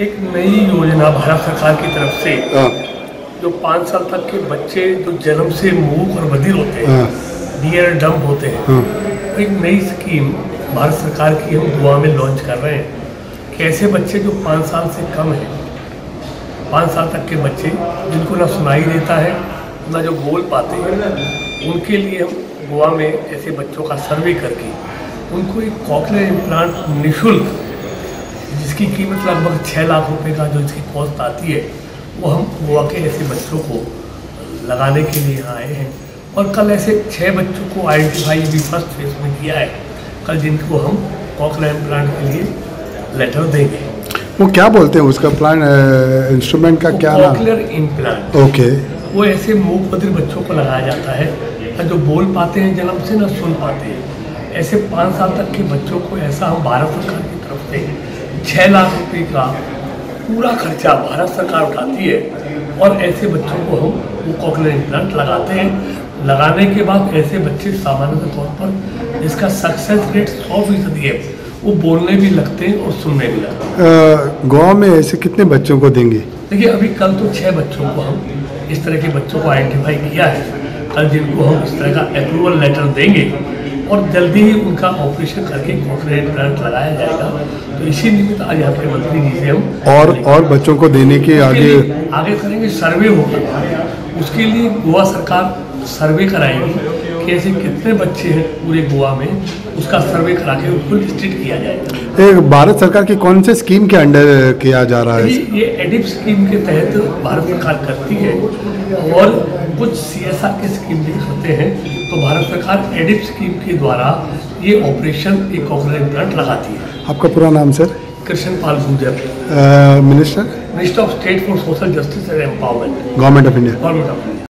एक नई योजना भारत सरकार की तरफ़ से हाँ। जो पाँच साल तक के बच्चे जो जन्म से मूक और बधिर होते हैं हाँ। डियर डम्प होते हैं हाँ। तो एक नई स्कीम भारत सरकार की हम गोवा में लॉन्च कर रहे हैं। कि ऐसे बच्चे जो पाँच साल से कम हैं पाँच साल तक के बच्चे जिनको ना सुनाई देता है ना जो बोल पाते हैं उनके लिए हम गोवा में ऐसे बच्चों का सर्वे करके उनको एक कॉकलेर इम्प्लांट निशुल्क जिसकी कीमत लगभग छः लाख रुपए का जो इसकी कॉस्ट आती है वो हम गोवा के ऐसे बच्चों को लगाने के लिए यहाँ आए हैं। और कल ऐसे छः बच्चों को आइडेंटिफाई भी फ़र्स्ट फ़ेज़ में किया है। कल जिनको हम कॉकलेर इम्प्लांट के लिए लेटर देंगे। वो क्या बोलते हैं उसका प्लान इंस्ट्रूमेंट का क्या कॉकलेर इम्प्लांट ओके वो ऐसे मूक बधिर बच्चों को लगाया जाता है। जो बोल पाते हैं जन्म से ना सुन पाते हैं। ऐसे पाँच साल तक के बच्चों को ऐसा हम भारत सरकार की तरफ़ से छः लाख रुपए का पूरा खर्चा भारत सरकार उठाती है और ऐसे बच्चों को हम वो कॉकलेर इम्प्लांट लगाते हैं। लगाने के बाद ऐसे बच्चे सामान्य तौर पर जिसका सक्सेस रेट सौ फ़ीसदी है वो बोलने भी लगते हैं और सुनने भी लगते हैं। गोवा में ऐसे कितने बच्चों को देंगे? देखिए अभी कल तो छः बच्चों को हम इस तरह के बच्चों को आइडेंटिफाई किया है। कल जिनको हम इस तरह का अप्रूवल लेटर देंगे और जल्दी ही उनका ऑपरेशन करके कॉन्फिडेंट प्लांट लगाया जाएगा। तो इसी निमित्त आज आपके मंत्री जी से हम और और बच्चों को देने के आगे आगे करेंगे सर्वे होगा। उसके लिए गोवा सरकार सर्वे कराएगी। कि ऐसे कितने बच्चे हैं पूरे गोवा में उसका सर्वे करा के उनको लिस्टेड किया जाएगा भारत सरकार की कौन से स्कीम के अंडर किया जा रहा है? ये एडिप स्कीम के तहत भारत सरकार करती है और कुछ सी एस आर के स्कीम भी करते हैं। तो भारत सरकार एडिप स्कीम के द्वारा ये ऑपरेशन एक कॉकलेर इम्प्लांट लगाती है। आपका पूरा नाम sir? Krishna Pal Gurjar minister? Minister of state for social justice and empowerment government of India government of India